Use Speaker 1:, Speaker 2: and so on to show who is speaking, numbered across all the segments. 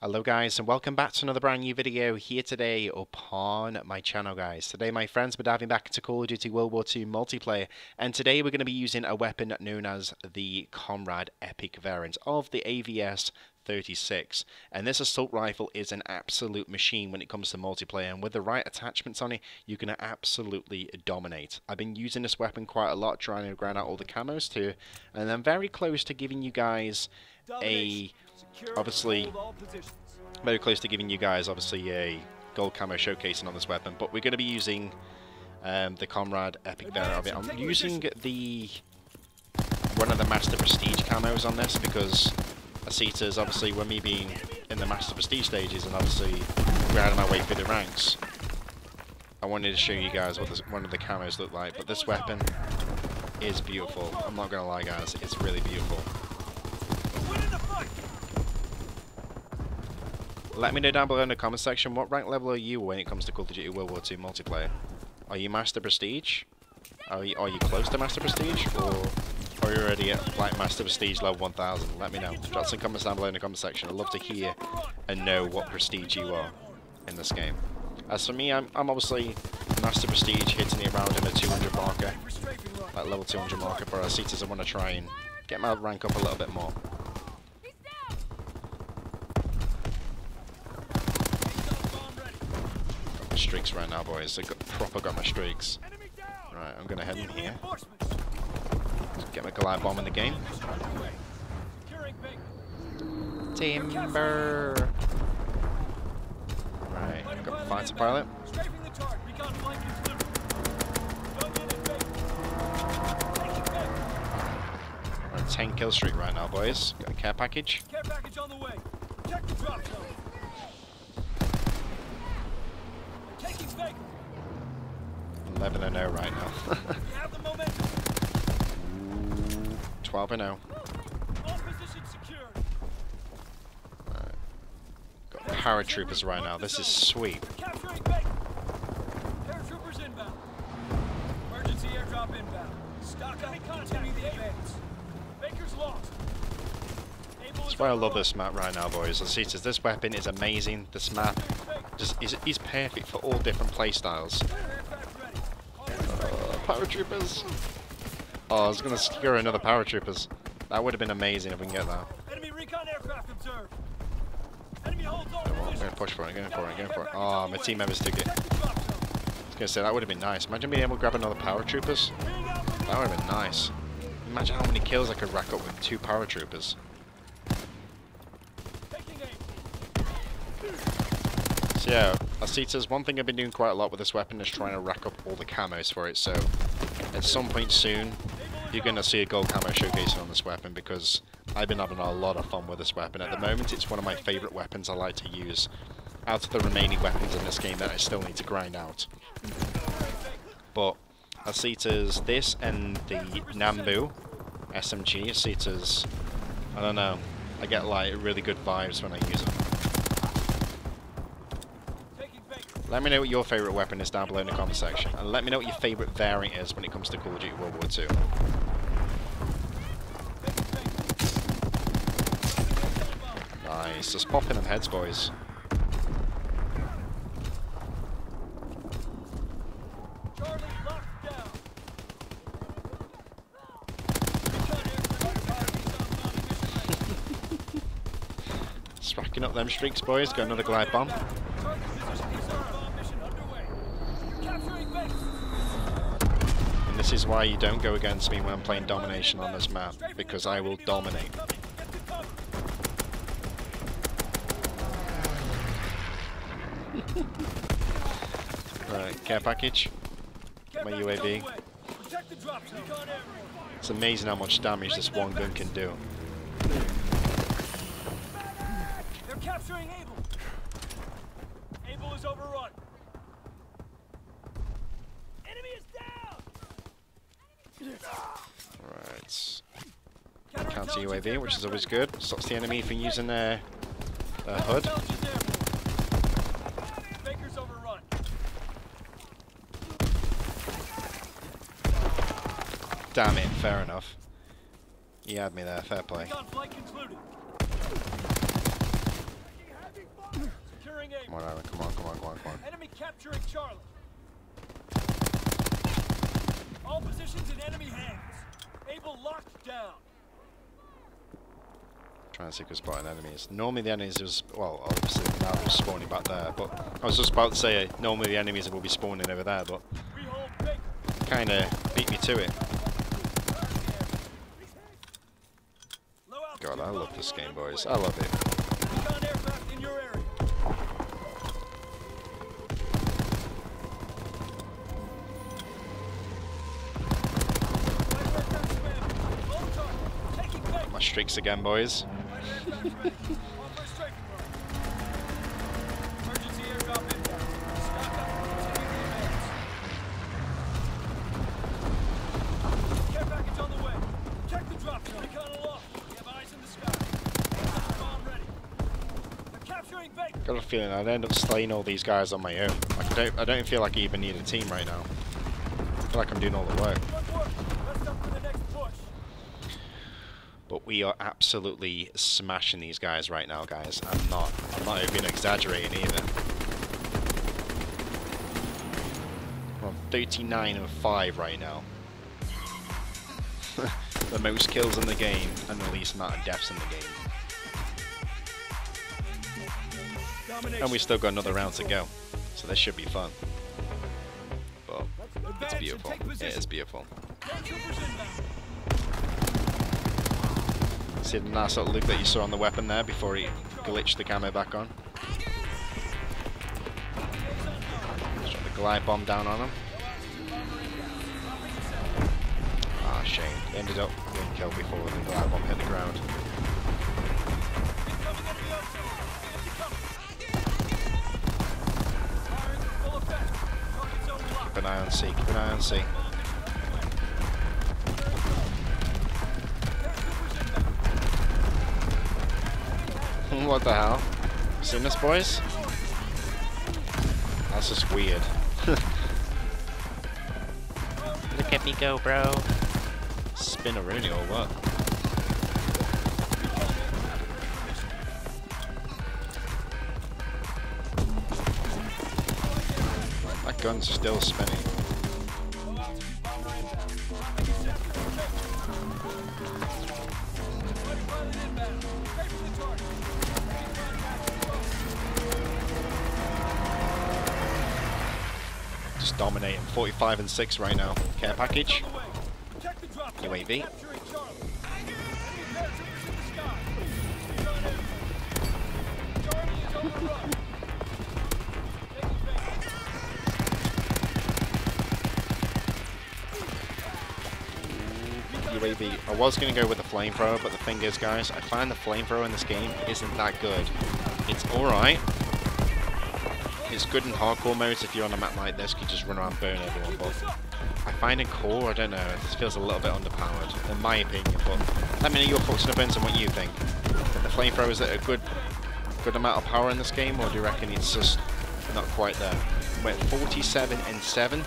Speaker 1: Hello guys and welcome back to another brand new video here today upon my channel guys. Today my friends we're diving back into Call of Duty World War II multiplayer and today we're going to be using a weapon known as the Comrade Epic variant of the AVS 36 and this assault rifle is an absolute machine when it comes to multiplayer and with the right attachments on it you can absolutely dominate. I've been using this weapon quite a lot trying to grind out all the camos too and I'm very close to giving you guys a obviously very close to giving you guys obviously a gold camo showcasing on this weapon but we're going to be using um, the Comrade Epic variant of it. I'm using the one of the Master Prestige camos on this because Asitas, obviously, when me being in the Master Prestige stages and obviously grinding my way through the ranks, I wanted to show you guys what this, one of the camos look like. But this weapon is beautiful. I'm not going to lie, guys. It's really beautiful. Let me know down below in the comment section what rank level are you when it comes to Call of Duty World War II multiplayer. Are you Master Prestige? Are you, are you close to Master Prestige? Or are you already at like Master Prestige level 1000? Let me know. Drop some comments down below in the comment section. I'd love to hear and know what Prestige you are in this game. As for me, I'm, I'm obviously Master Prestige hitting it around in a 200 marker. Like level 200 marker for our seaters. I want to try and get my rank up a little bit more. Streaks right now, boys. I got proper got my streaks. Right, I'm gonna head in here. Get my glide bomb in the game. Timber. Right, I've got fighter pilot. Right, 10 kill streak right now, boys. Got a care package. Care package on the way. Check the drop zone. 11 and 0 right now. 12 and 0. Right. Got paratroopers right now. This is sweet. Emergency airdrop inbound. Stock up. Continue the advance. Baker's lost. That's why I love this map right now, boys. see, this weapon is amazing. This map just is, is perfect for all different playstyles. Paratroopers. Oh, I was gonna secure another paratroopers. That would have been amazing if we can get that. Enemy recon aircraft observed. Enemy holds on I'm gonna push for it, I'm going for it, I'm going for it. Oh, my team members took it. I was gonna say, that would have been nice. Imagine being able to grab another paratroopers. That would have been nice. Imagine how many kills I could rack up with two paratroopers. So yeah, Asitas, one thing I've been doing quite a lot with this weapon is trying to rack up all the camos for it, so at some point soon, you're going to see a gold camo showcasing on this weapon because I've been having a lot of fun with this weapon. At the moment, it's one of my favourite weapons I like to use out of the remaining weapons in this game that I still need to grind out. But Asitas, this and the Nambu SMG, Asitas, I don't know, I get like really good vibes when I use them. Let me know what your favourite weapon is down below in the comment section. And let me know what your favourite variant is when it comes to Call of Duty World War II. Nice, just popping them heads, boys. Racking up them streaks, boys. Got another glide bomb. And this is why you don't go against me when I'm playing domination on this map, because I will dominate. right, care package. My UAV. It's amazing how much damage this one gun can do. They're capturing Able. Able is overrun. Alright. Counter UAV, which is always good. Stops the enemy from using their, their hood. Damn it, fair enough. You had me there, fair play. Come on. Come on, come on, come on, come on.
Speaker 2: Enemy capturing Charlie. All positions in enemy hands. Able locked down.
Speaker 1: Trying to see if we're spotting enemies. Normally the enemies is well, obviously now they're spawning back there, but I was just about to say normally the enemies will be spawning over there, but kinda beat me to it. God, I love this game, boys. I love it. Streaks again, boys. Got a feeling I'd end up slaying all these guys on my own. Like I don't I don't feel like I even need a team right now. I feel like I'm doing all the work.
Speaker 2: Good work. Rest up for the next push.
Speaker 1: But we are absolutely smashing these guys right now, guys. I'm not I'm not even exaggerating either. We're on 39 and 5 right now. the most kills in the game and the least amount of deaths in the game. And we still got another round to go. So this should be fun. But it's beautiful. It beautiful. See the nice little loop that you saw on the weapon there before he glitched the camo back on? Shot the glide bomb down on him. Ah, shame. Ended up getting killed before the glide bomb hit the ground. Keep an eye on C. Keep an eye on C.
Speaker 2: Mm,
Speaker 1: what the hell? Seen this, boys? That's just weird. Look at me go, bro. Spin a Rooney or what? My gun's still spinning. Just dominating. 45 and 6 right now. Care package. UAV. UAV. I was going to go with the flamethrower, but the thing is, guys, I find the flamethrower in this game isn't that good. It's alright. It's good in hardcore modes if you're on a map like this, you can just run around burn everyone, but I find in core, I don't know, this feels a little bit underpowered, in my opinion, but let me know your thoughts and opinions on what you think. The flamethrower, is it a good good amount of power in this game, or do you reckon it's just not quite there? We're at 47 and 7,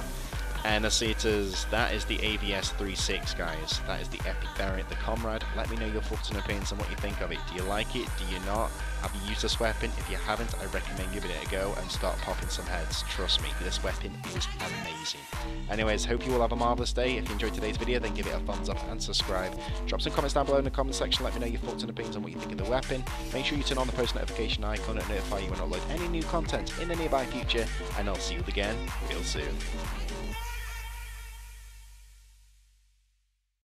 Speaker 1: and I see it as that is the AVS 36, guys. That is the epic variant, the Comrade. Let me know your thoughts and opinions on what you think of it. Do you like it? Do you not? Have you used this weapon? If you haven't, I recommend giving it a go and start popping some heads. Trust me, this weapon is amazing. Anyways, hope you all have a marvelous day. If you enjoyed today's video, then give it a thumbs up and subscribe. Drop some comments down below in the comment section. Let me know your thoughts and opinions on what you think of the weapon. Make sure you turn on the post notification icon and notify you when I upload any new content in the nearby future. And I'll see you again real soon.